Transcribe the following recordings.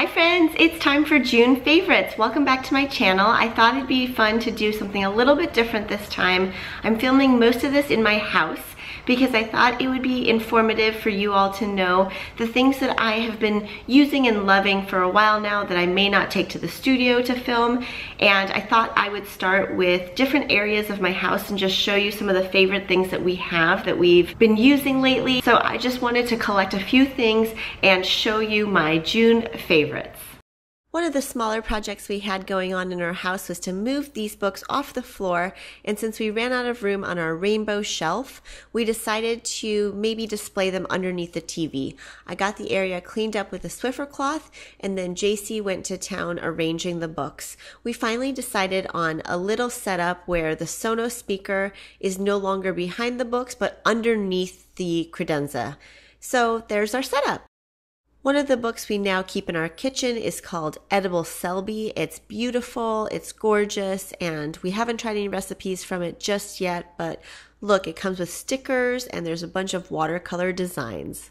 Hi friends, it's time for June favorites. Welcome back to my channel. I thought it'd be fun to do something a little bit different this time. I'm filming most of this in my house because I thought it would be informative for you all to know the things that I have been using and loving for a while now that I may not take to the studio to film. And I thought I would start with different areas of my house and just show you some of the favorite things that we have that we've been using lately. So I just wanted to collect a few things and show you my June favorites. One of the smaller projects we had going on in our house was to move these books off the floor, and since we ran out of room on our rainbow shelf, we decided to maybe display them underneath the TV. I got the area cleaned up with a Swiffer cloth, and then JC went to town arranging the books. We finally decided on a little setup where the Sonos speaker is no longer behind the books, but underneath the credenza. So there's our setup. One of the books we now keep in our kitchen is called Edible Selby. It's beautiful, it's gorgeous, and we haven't tried any recipes from it just yet, but look, it comes with stickers and there's a bunch of watercolor designs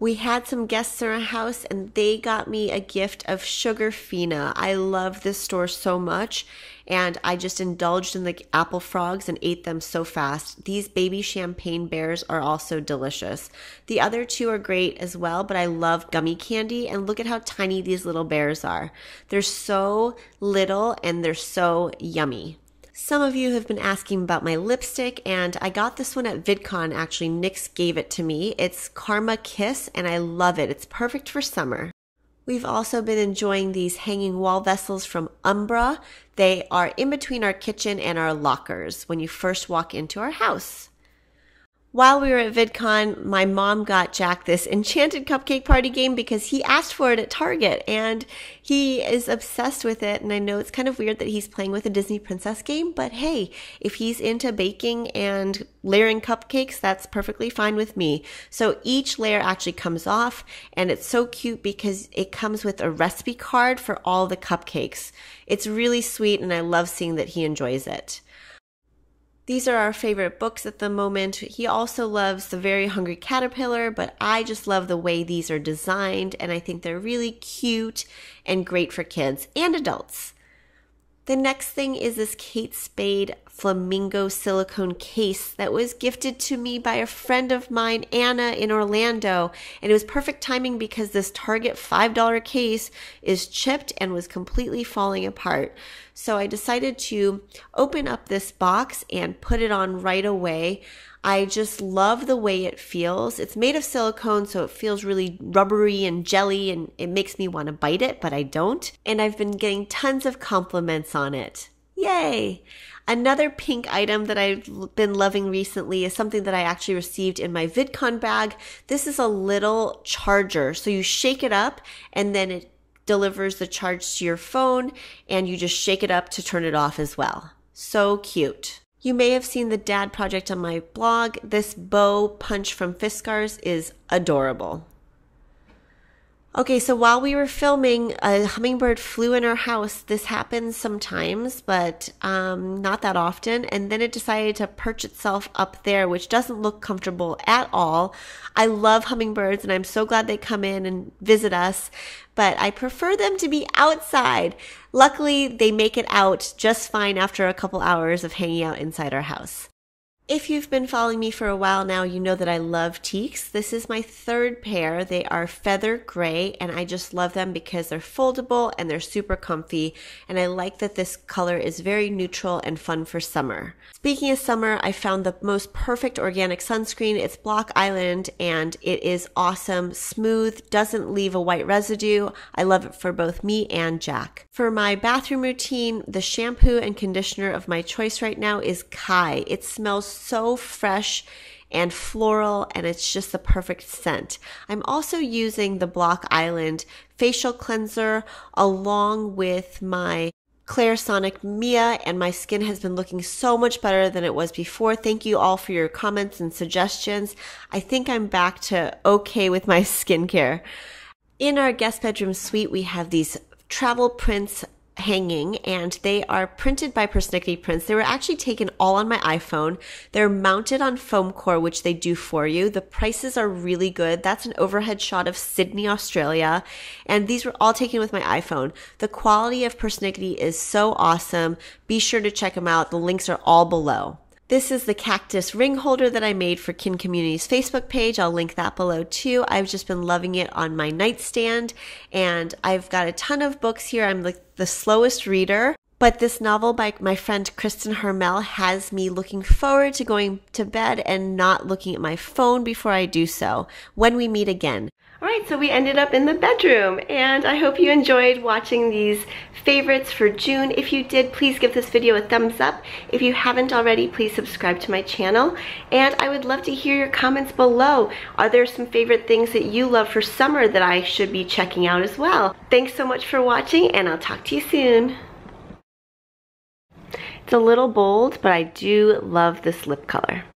we had some guests in our house and they got me a gift of Sugarfina. I love this store so much and I just indulged in the apple frogs and ate them so fast. These baby champagne bears are also delicious. The other two are great as well, but I love gummy candy and look at how tiny these little bears are. They're so little and they're so yummy. Some of you have been asking about my lipstick, and I got this one at VidCon. Actually, NYX gave it to me. It's Karma Kiss, and I love it. It's perfect for summer. We've also been enjoying these hanging wall vessels from Umbra. They are in between our kitchen and our lockers when you first walk into our house. While we were at VidCon, my mom got Jack this Enchanted Cupcake Party game because he asked for it at Target and he is obsessed with it. And I know it's kind of weird that he's playing with a Disney Princess game, but hey, if he's into baking and layering cupcakes, that's perfectly fine with me. So each layer actually comes off and it's so cute because it comes with a recipe card for all the cupcakes. It's really sweet and I love seeing that he enjoys it. These are our favorite books at the moment. He also loves The Very Hungry Caterpillar, but I just love the way these are designed, and I think they're really cute and great for kids and adults. The next thing is this Kate Spade flamingo silicone case that was gifted to me by a friend of mine, Anna, in Orlando. And it was perfect timing because this Target $5 case is chipped and was completely falling apart. So I decided to open up this box and put it on right away. I just love the way it feels. It's made of silicone, so it feels really rubbery and jelly, and it makes me want to bite it, but I don't. And I've been getting tons of compliments on it. Yay! Another pink item that I've been loving recently is something that I actually received in my VidCon bag. This is a little charger. So you shake it up and then it delivers the charge to your phone and you just shake it up to turn it off as well. So cute. You may have seen the dad project on my blog. This bow punch from Fiskars is adorable. Okay, so while we were filming, a hummingbird flew in our house. This happens sometimes, but um, not that often. And then it decided to perch itself up there, which doesn't look comfortable at all. I love hummingbirds and I'm so glad they come in and visit us, but I prefer them to be outside. Luckily, they make it out just fine after a couple hours of hanging out inside our house. If you've been following me for a while now, you know that I love Tieks. This is my third pair. They are feather gray, and I just love them because they're foldable and they're super comfy. And I like that this color is very neutral and fun for summer. Speaking of summer, I found the most perfect organic sunscreen. It's Block Island, and it is awesome, smooth, doesn't leave a white residue. I love it for both me and Jack. For my bathroom routine, the shampoo and conditioner of my choice right now is Kai. It smells so fresh and floral and it's just the perfect scent. I'm also using the Block Island facial cleanser along with my Clarisonic Mia and my skin has been looking so much better than it was before. Thank you all for your comments and suggestions. I think I'm back to okay with my skincare. In our guest bedroom suite, we have these travel prints hanging and they are printed by Persnickety Prints. They were actually taken all on my iPhone. They're mounted on foam core, which they do for you. The prices are really good. That's an overhead shot of Sydney, Australia. And these were all taken with my iPhone. The quality of Persnickety is so awesome. Be sure to check them out. The links are all below. This is the cactus ring holder that I made for Kin Community's Facebook page. I'll link that below too. I've just been loving it on my nightstand and I've got a ton of books here. I'm like the slowest reader. But this novel by my friend Kristen Harmel has me looking forward to going to bed and not looking at my phone before I do so when we meet again. All right, so we ended up in the bedroom and I hope you enjoyed watching these favorites for June. If you did, please give this video a thumbs up. If you haven't already, please subscribe to my channel. And I would love to hear your comments below. Are there some favorite things that you love for summer that I should be checking out as well? Thanks so much for watching and I'll talk to you soon. It's a little bold, but I do love this lip color.